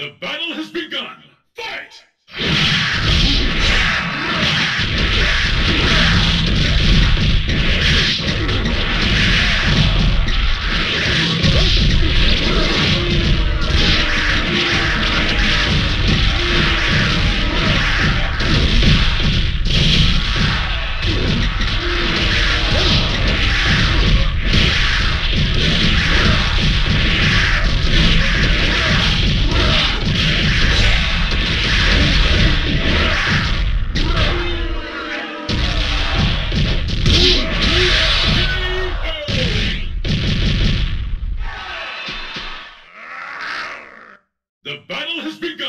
The battle has begun! Fight! The battle has begun!